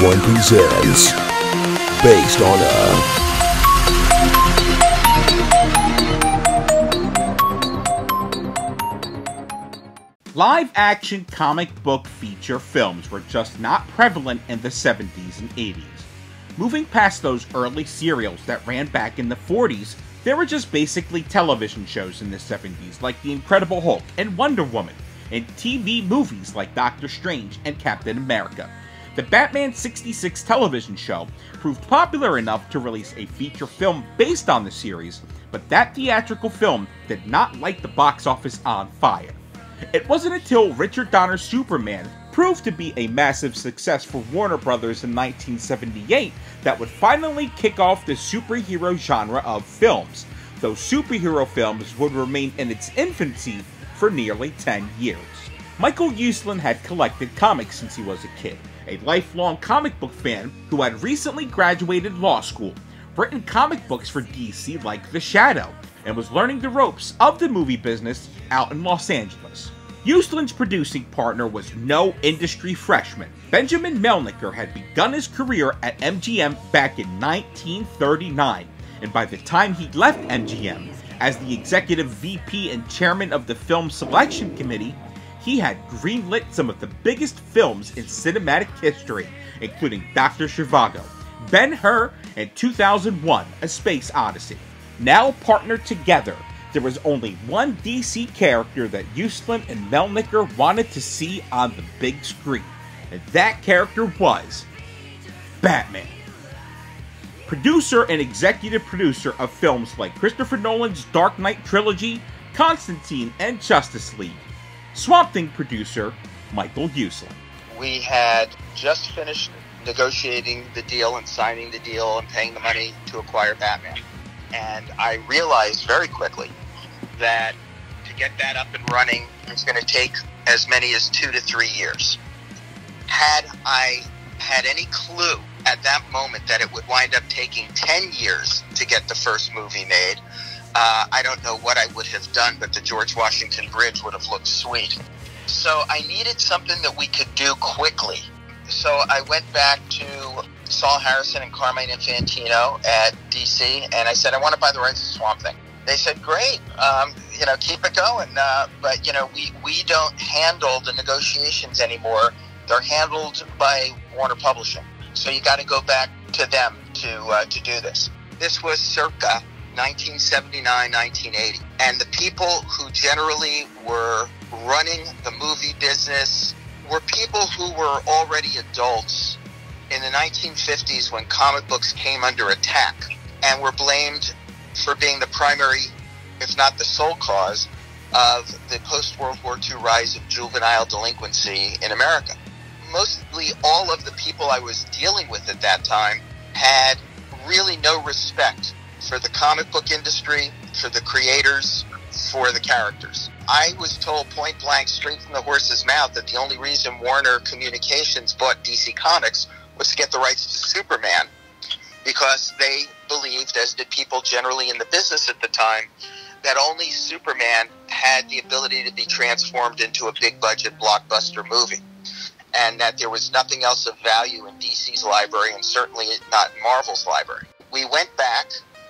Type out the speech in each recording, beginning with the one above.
One presents Based on a Live action comic book feature films were just not prevalent in the 70s and 80s. Moving past those early serials that ran back in the 40s, there were just basically television shows in the 70s like The Incredible Hulk and Wonder Woman, and TV movies like Doctor Strange and Captain America. The Batman 66 television show proved popular enough to release a feature film based on the series, but that theatrical film did not light the box office on fire. It wasn't until Richard Donner's Superman proved to be a massive success for Warner Brothers in 1978 that would finally kick off the superhero genre of films, though superhero films would remain in its infancy for nearly 10 years. Michael Uslan had collected comics since he was a kid, a lifelong comic book fan who had recently graduated law school, written comic books for DC like The Shadow, and was learning the ropes of the movie business out in Los Angeles. Uslan's producing partner was no industry freshman. Benjamin Melniker had begun his career at MGM back in 1939, and by the time he left MGM as the executive VP and chairman of the film selection committee, he had greenlit some of the biggest films in cinematic history, including Dr. Zhivago, Ben Hur, and 2001 A Space Odyssey. Now partnered together, there was only one DC character that Uslan and Melniker wanted to see on the big screen, and that character was Batman. Producer and executive producer of films like Christopher Nolan's Dark Knight trilogy, Constantine, and Justice League. Swamp Thing producer Michael Uslan. We had just finished negotiating the deal and signing the deal and paying the money to acquire Batman. And I realized very quickly that to get that up and running is going to take as many as two to three years. Had I had any clue at that moment that it would wind up taking 10 years to get the first movie made, uh, I don't know what I would have done, but the George Washington Bridge would have looked sweet. So I needed something that we could do quickly. So I went back to Sol Harrison and Carmine Infantino at DC, and I said, I want to buy the rights to Swamp Thing. They said, great, um, you know, keep it going. Uh, but, you know, we, we don't handle the negotiations anymore. They're handled by Warner Publishing. So you got to go back to them to, uh, to do this. This was circa 1979, 1980. And the people who generally were running the movie business were people who were already adults in the 1950s when comic books came under attack and were blamed for being the primary, if not the sole cause, of the post World War II rise of juvenile delinquency in America. Mostly all of the people I was dealing with at that time had really no respect for the comic book industry, for the creators, for the characters. I was told point blank, straight from the horse's mouth, that the only reason Warner Communications bought DC Comics was to get the rights to Superman because they believed, as did people generally in the business at the time, that only Superman had the ability to be transformed into a big budget blockbuster movie. And that there was nothing else of value in DC's library and certainly not Marvel's library. We went back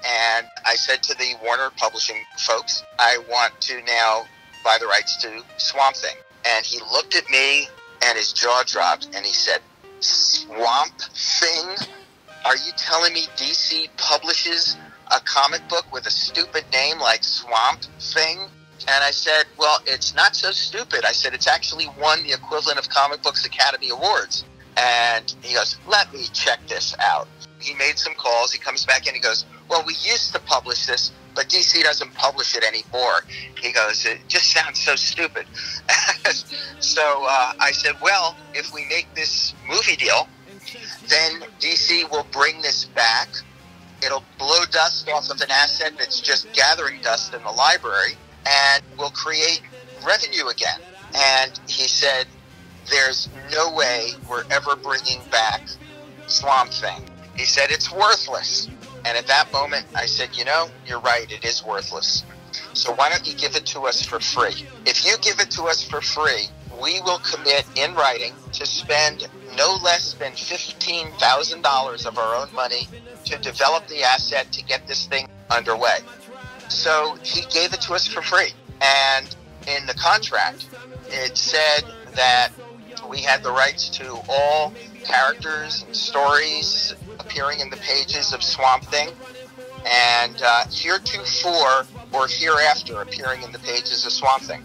and I said to the Warner Publishing folks, I want to now buy the rights to Swamp Thing. And he looked at me and his jaw dropped and he said, Swamp Thing? Are you telling me DC publishes a comic book with a stupid name like Swamp Thing? And I said, well, it's not so stupid. I said, it's actually won the equivalent of Comic Books Academy Awards. And he goes, let me check this out. He made some calls. He comes back in. He goes, well, we used to publish this, but DC doesn't publish it anymore. He goes, it just sounds so stupid. so uh, I said, well, if we make this movie deal, then DC will bring this back. It'll blow dust off of an asset that's just gathering dust in the library and we'll create revenue again. And he said, There's no way we're ever bringing back Swamp Thing. He said, It's worthless. And at that moment, I said, You know, you're right, it is worthless. So why don't you give it to us for free? If you give it to us for free, we will commit in writing to spend no less than $15,000 of our own money to develop the asset to get this thing underway. So he gave it to us for free. And in the contract, it said that we had the rights to all characters and stories appearing in the pages of Swamp Thing, and uh, heretofore or hereafter appearing in the pages of Swamp Thing.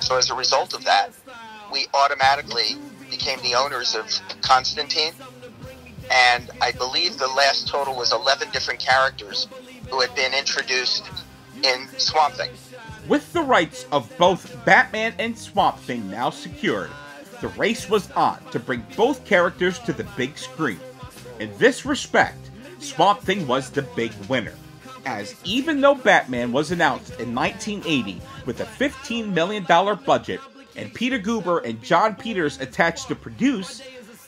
So as a result of that, we automatically became the owners of Constantine, and I believe the last total was 11 different characters who had been introduced in Swamp Thing. With the rights of both Batman and Swamp Thing now secured, the race was on to bring both characters to the big screen. In this respect, Swamp Thing was the big winner, as even though Batman was announced in 1980 with a $15 million budget and Peter Guber and Jon Peters attached to produce,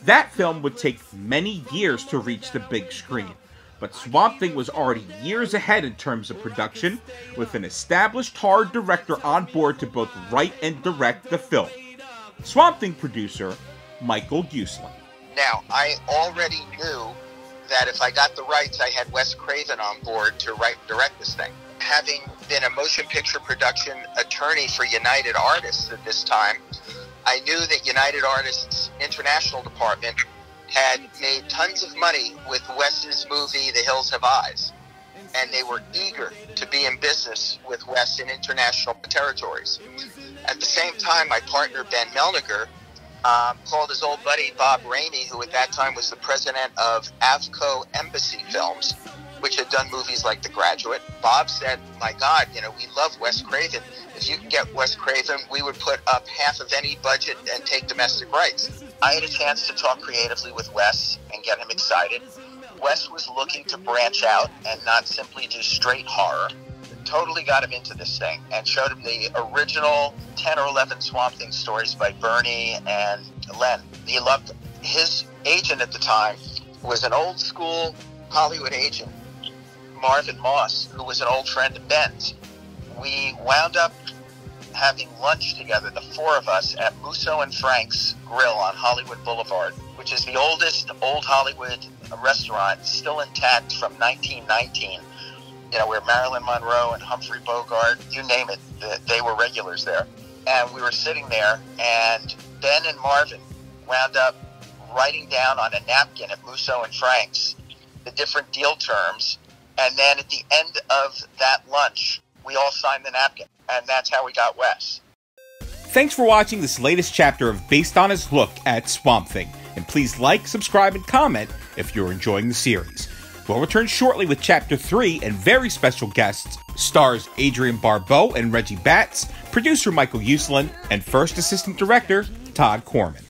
that film would take many years to reach the big screen. But Swamp Thing was already years ahead in terms of production, with an established hard director on board to both write and direct the film. Swamp Thing producer Michael Uslan. Now, I already knew that if I got the rights, I had Wes Craven on board to write and direct this thing. Having been a motion picture production attorney for United Artists at this time, I knew that United Artists International Department had made tons of money with Wes's movie The Hills Have Eyes. And they were eager to be in business with Wes in international territories. At the same time, my partner Ben Melniker um, called his old buddy Bob Rehme, who at that time was the president of Avco Embassy Films, which had done movies like The Graduate. Bob said, "My God, you know, we love Wes Craven. If you can get Wes Craven, we would put up half of any budget and take domestic rights." I had a chance to talk creatively with Wes and get him excited. Wes was looking to branch out and not simply do straight horror totally got him into this thing and showed him the original 10 or 11 Swamp Thing stories by Bernie and Len. He loved them. His agent at the time was an old school Hollywood agent, Marvin Moss, who was an old friend of Ben's. We wound up having lunch together, the four of us, at Musso and Frank's Grill on Hollywood Boulevard, which is the oldest old Hollywood restaurant still intact from 1919 you know, where Marilyn Monroe and Humphrey Bogart, you name it, they were regulars there. And we were sitting there, and Ben and Marvin wound up writing down on a napkin at Musso and Frank's the different deal terms. And then at the end of that lunch, we all signed the napkin. And that's how we got Wes. Thanks for watching this latest chapter of Based on His Look at Swamp Thing. And please like, subscribe, and comment if you're enjoying the series. We'll return shortly with Chapter 3 and very special guests stars Adrienne Barbeau and Reggie Batts, producer Michael Uslan, and first assistant director Todd Corman.